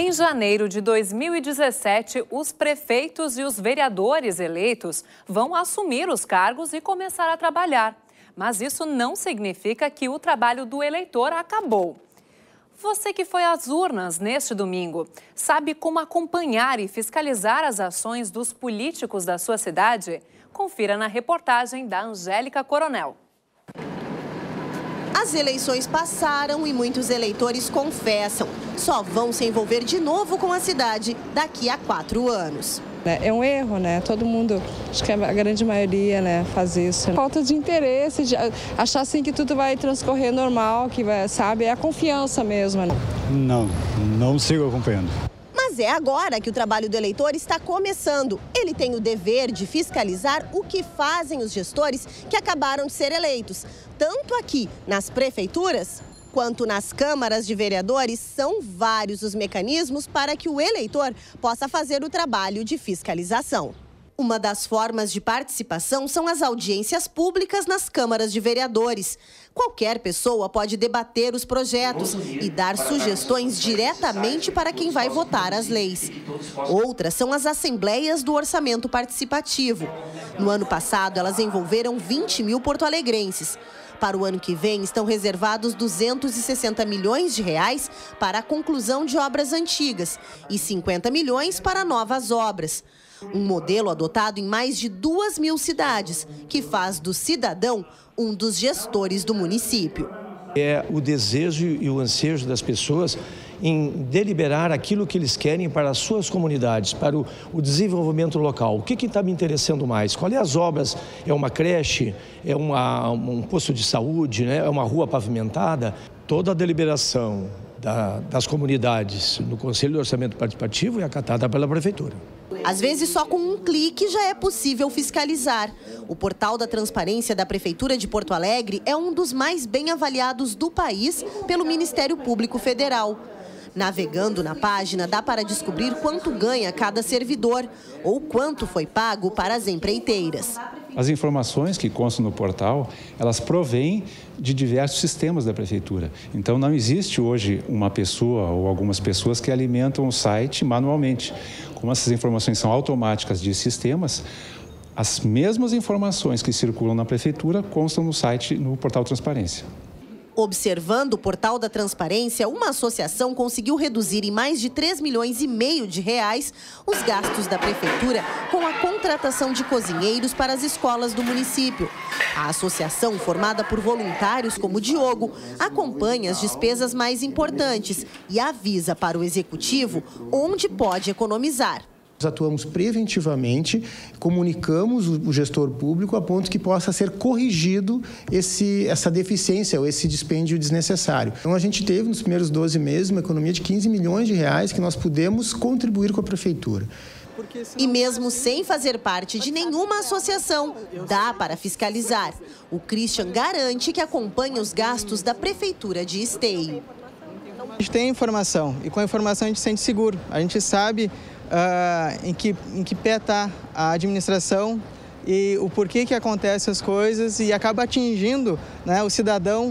Em janeiro de 2017, os prefeitos e os vereadores eleitos vão assumir os cargos e começar a trabalhar. Mas isso não significa que o trabalho do eleitor acabou. Você que foi às urnas neste domingo, sabe como acompanhar e fiscalizar as ações dos políticos da sua cidade? Confira na reportagem da Angélica Coronel. As eleições passaram e muitos eleitores confessam, só vão se envolver de novo com a cidade daqui a quatro anos. É um erro, né? Todo mundo, acho que a grande maioria, né, faz isso. Falta de interesse, de achar assim que tudo vai transcorrer normal, que vai, sabe? É a confiança mesmo. Né? Não, não sigo acompanhando. É agora que o trabalho do eleitor está começando. Ele tem o dever de fiscalizar o que fazem os gestores que acabaram de ser eleitos, tanto aqui nas prefeituras quanto nas câmaras de vereadores, são vários os mecanismos para que o eleitor possa fazer o trabalho de fiscalização. Uma das formas de participação são as audiências públicas nas câmaras de vereadores. Qualquer pessoa pode debater os projetos e dar sugestões diretamente para quem vai votar as leis. Outras são as assembleias do orçamento participativo. No ano passado, elas envolveram 20 mil porto-alegrenses. Para o ano que vem, estão reservados 260 milhões de reais para a conclusão de obras antigas e 50 milhões para novas obras. Um modelo adotado em mais de duas mil cidades, que faz do cidadão um dos gestores do município. É o desejo e o ansejo das pessoas em deliberar aquilo que eles querem para as suas comunidades, para o, desenvolvimento local. O que está me interessando mais? Quais é as obras? É uma creche? É uma, um posto de saúde? Né? É uma rua pavimentada? Toda a deliberação da, das comunidades no Conselho de Orçamento Participativo é acatada pela Prefeitura. Às vezes, só com um clique já é possível fiscalizar. O portal da transparência da Prefeitura de Porto Alegre é um dos mais bem avaliados do país pelo Ministério Público Federal. Navegando na página, dá para descobrir quanto ganha cada servidor ou quanto foi pago para as empreiteiras. As informações que constam no portal, elas provêm de diversos sistemas da prefeitura. Então não existe hoje uma pessoa ou algumas pessoas que alimentam o site manualmente. Como essas informações são automáticas de sistemas, as mesmas informações que circulam na prefeitura constam no site, no portal Transparência. Observando o portal da transparência, uma associação conseguiu reduzir em mais de 3 milhões e meio de reais os gastos da prefeitura com a contratação de cozinheiros para as escolas do município. A associação, formada por voluntários como Diogo, acompanha as despesas mais importantes e avisa para o executivo onde pode economizar. Nós atuamos preventivamente, comunicamos o gestor público a ponto que possa ser corrigido esse, essa deficiência ou esse dispêndio desnecessário. Então, a gente teve nos primeiros 12 meses uma economia de 15 milhões de reais que nós pudemos contribuir com a prefeitura. E mesmo sem fazer parte de nenhuma associação, dá para fiscalizar. O Christian garante que acompanha os gastos da prefeitura de Esteio. A gente tem informação e com a informação a gente se sente seguro. A gente sabe uh, em, que, em que pé está a administração e o porquê que acontecem as coisas e acaba atingindo né, o cidadão